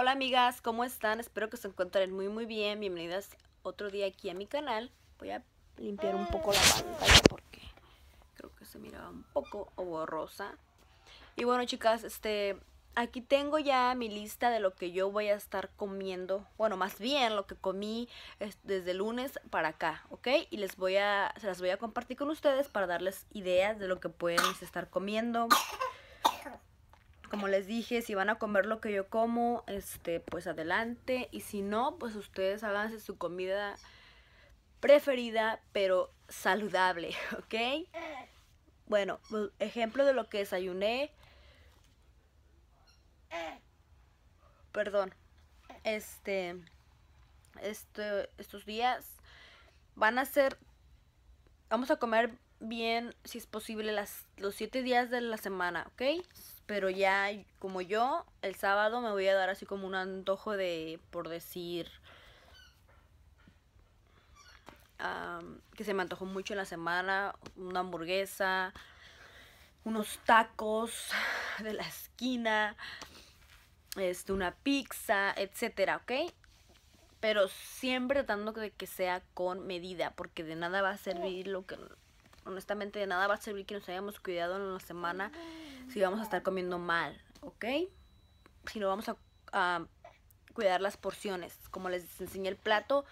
Hola amigas, ¿cómo están? Espero que se encuentren muy muy bien. Bienvenidas otro día aquí a mi canal. Voy a limpiar un poco la pantalla porque creo que se miraba un poco borrosa. Y bueno chicas, este, aquí tengo ya mi lista de lo que yo voy a estar comiendo. Bueno, más bien lo que comí desde lunes para acá, ¿ok? Y les voy a, se las voy a compartir con ustedes para darles ideas de lo que pueden estar comiendo como les dije, si van a comer lo que yo como, este, pues adelante. Y si no, pues ustedes háganse su comida preferida, pero saludable, ¿ok? Bueno, pues, ejemplo de lo que desayuné. Perdón. Este, este, estos días van a ser, vamos a comer bien, si es posible, las, los siete días de la semana, ¿ok? Pero ya, como yo, el sábado me voy a dar así como un antojo de, por decir, que se me antojó mucho en la semana, una hamburguesa, unos tacos de la esquina, este, una pizza, etcétera, ¿ok? Pero siempre tratando de que sea con medida, porque de nada va a servir lo que honestamente de nada va a servir que nos hayamos cuidado en la semana si vamos a estar comiendo mal, ¿ok? Si no vamos a, cuidar las porciones. Como les enseñé el plato,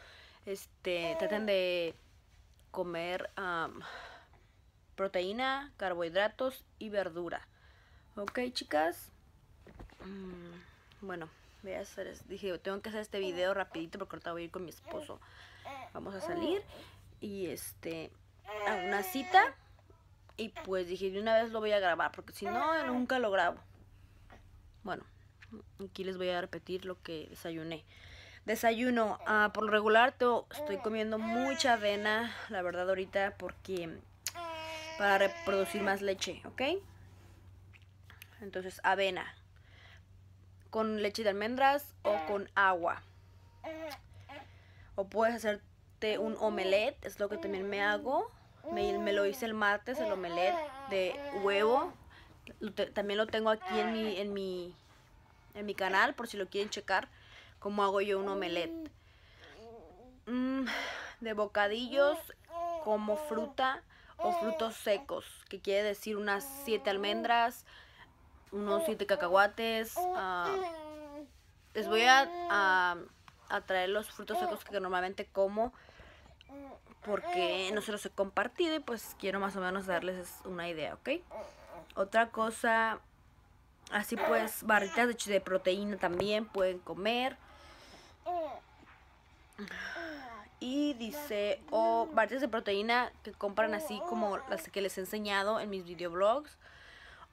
este, traten de comer proteína, carbohidratos y verdura. ¿Ok, chicas? Mm, bueno, voy a hacer, dije, tengo que hacer este video rapidito porque ahorita voy a ir con mi esposo. Vamos a salir y este a una cita y pues dije de una vez lo voy a grabar porque si no nunca lo grabo. Bueno aquí les voy a repetir lo que desayuné. Desayuno uh, por lo regular estoy comiendo mucha avena la verdad ahorita porque para reproducir más leche ok entonces avena con leche de almendras o con agua. O puedes hacerte un omelette es lo que también me hago me, lo hice el martes, el omelette de huevo. también lo tengo aquí en mi, en, mi, en mi canal, por si lo quieren checar, cómo hago yo un omelette. Mm, de bocadillos como fruta o frutos secos, que quiere decir unas 7 almendras, unos 7 cacahuates. Ah, les voy a, a traer los frutos secos que normalmente como porque no se los he compartido y pues quiero más o menos darles una idea, ¿ok? Otra cosa, así pues, barritas de, proteína también pueden comer. Y dice, o barritas de proteína que compran así como las que les he enseñado en mis videoblogs.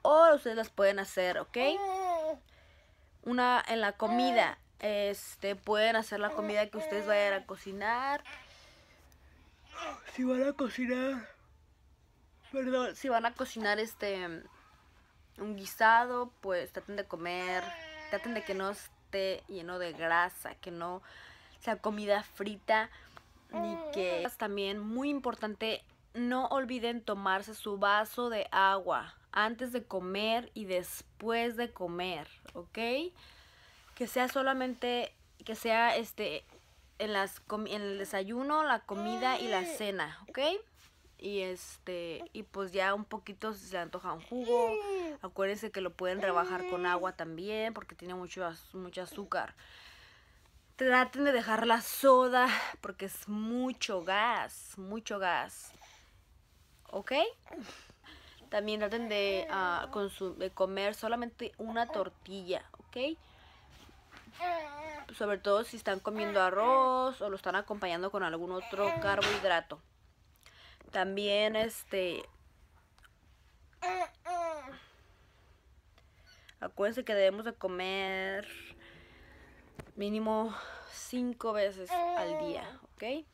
O ustedes las pueden hacer, ¿ok? Una en la comida. Este, pueden hacer la comida que ustedes vayan a cocinar si van a cocinar, perdón, si van a cocinar este un guisado, pues traten de comer, traten de que no esté lleno de grasa, que no sea comida frita, ni que también muy importante, no olviden tomarse su vaso de agua antes de comer y después de comer, ¿ok? Que sea solamente, que sea este en, las en el desayuno, la comida y la cena, ¿ok? Y este, y pues ya un poquito si se antoja un jugo. Acuérdense que lo pueden rebajar con agua también porque tiene mucho, mucho azúcar. Traten de dejar la soda porque es mucho gas, mucho gas. ¿Ok? También traten de, uh, de comer solamente una tortilla, ¿ok? Sobre todo si están comiendo arroz o lo están acompañando con algún otro carbohidrato. También este acuérdense que debemos de comer mínimo cinco veces al día, ¿ok?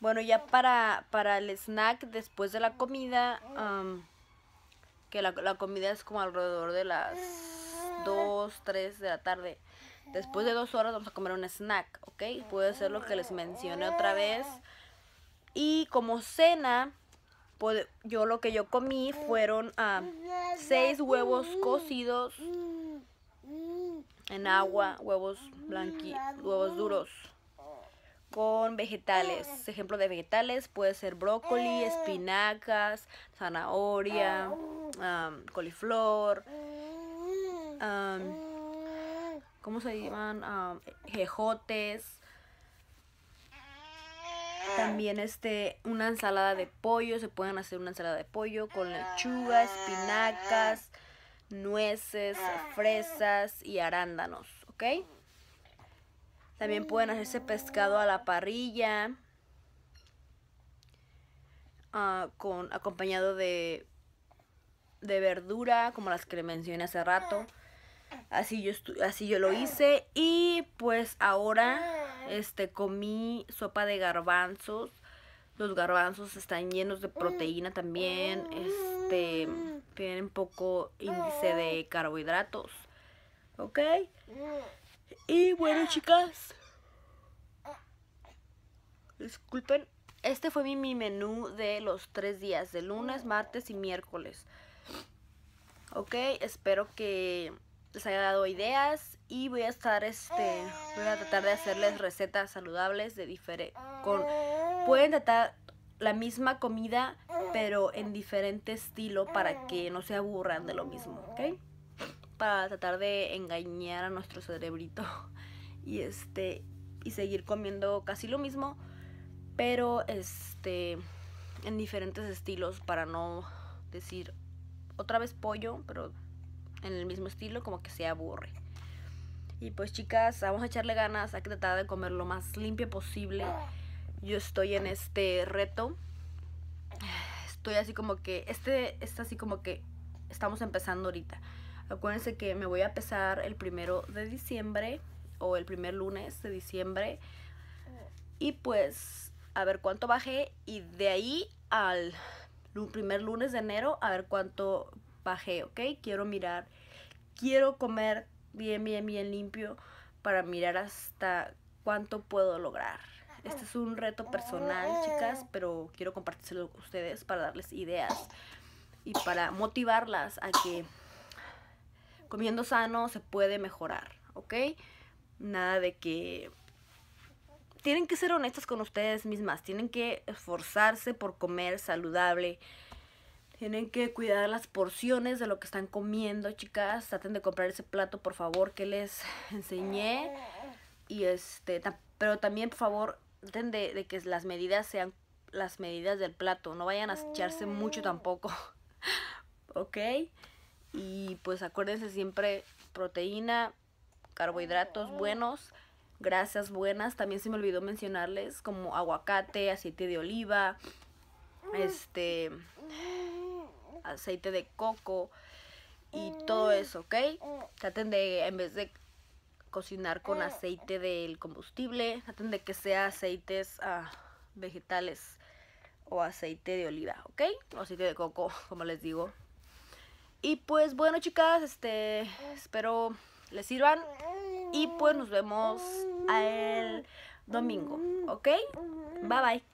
Bueno, ya para, para el snack después de la comida, que la, la comida es como alrededor de las 2, 3 de la tarde. Después de dos horas vamos a comer un snack, ¿ok? Puede ser lo que les mencioné otra vez. Y como cena, yo lo que yo comí fueron uh, seis huevos cocidos en agua, huevos blanqui, huevos duros con vegetales. Ejemplo de vegetales puede ser brócoli, espinacas, zanahoria, coliflor, ¿cómo se llaman? jejotes. También este, una ensalada de pollo, se pueden hacer una ensalada de pollo con lechuga, espinacas, nueces, fresas y arándanos, ¿ok? También pueden hacerse pescado a la parrilla. Ah, con, acompañado de, de verdura, como las que le mencioné hace rato. Así yo, así yo lo hice. Y pues ahora este, comí sopa de garbanzos. Los garbanzos están llenos de proteína también. Este, tienen poco índice de carbohidratos. ¿Ok? Y bueno, chicas. Disculpen. Este fue mi, mi menú de los tres días, de lunes, martes y miércoles. Ok, espero que les haya dado ideas y voy a estar, este, voy a tratar de hacerles recetas saludables de diferente, con, pueden tratar la misma comida, pero en diferente estilo para que no se aburran de lo mismo, ¿ok? para tratar de engañar a nuestro cerebrito y este y seguir comiendo casi lo mismo, pero este en diferentes estilos para no decir otra vez pollo, pero en el mismo estilo como que se aburre. Y pues chicas, vamos a echarle ganas, hay que tratar de comer lo más limpio posible. Yo estoy en este reto. Estoy así como que, este está así como que estamos empezando ahorita. Acuérdense que me voy a pesar el primero de diciembre o el primer lunes de diciembre. Y pues a ver cuánto bajé y de ahí al primer lunes de enero a ver cuánto bajé, ¿ok? Quiero mirar, quiero comer bien, bien, bien limpio para mirar hasta cuánto puedo lograr. Este es un reto personal, chicas, pero quiero compartírselo con ustedes para darles ideas y para motivarlas a que comiendo sano se puede mejorar, ¿ok? Nada de que... Tienen que ser honestas con ustedes mismas, tienen que esforzarse por comer saludable, tienen que cuidar las porciones de lo que están comiendo, chicas. Traten de comprar ese plato, por favor, que les enseñé. Y este, pero también, por favor, traten de, que las medidas sean las medidas del plato. No vayan a echarse mucho tampoco. ¿Ok? Y pues acuérdense siempre proteína, carbohidratos buenos, grasas buenas. También se me olvidó mencionarles como aguacate, aceite de oliva, este aceite de coco y todo eso, ¿ok? Traten de, en vez de cocinar con aceite del combustible, traten de que sea aceites ah, vegetales o aceite de oliva, ¿ok? O aceite de coco, como les digo. Y pues bueno chicas, este espero les sirvan y pues nos vemos el domingo, ¿ok? Bye bye.